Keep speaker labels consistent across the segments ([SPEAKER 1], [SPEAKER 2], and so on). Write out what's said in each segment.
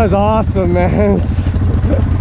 [SPEAKER 1] Was awesome. Man.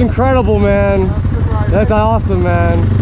[SPEAKER 1] incredible, man. That's awesome, man.